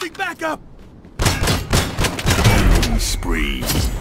Requesting backup! Spree.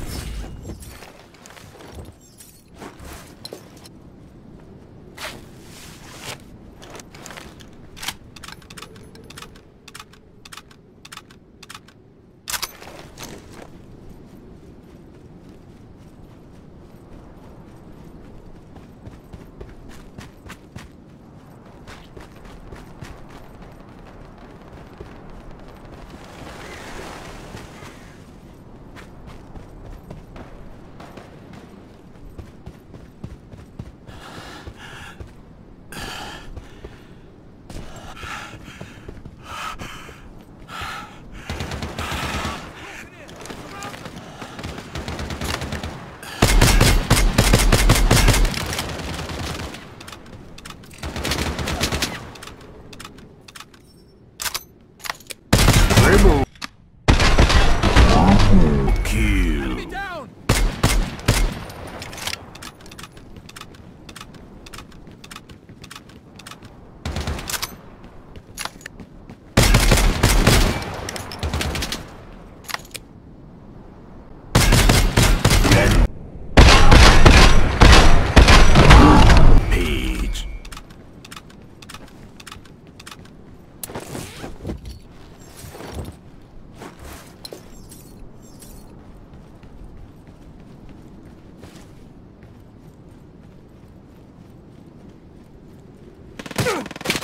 Ugh!